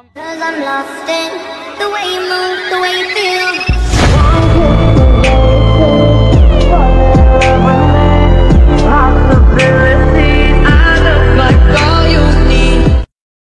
Cause I'm lost in the way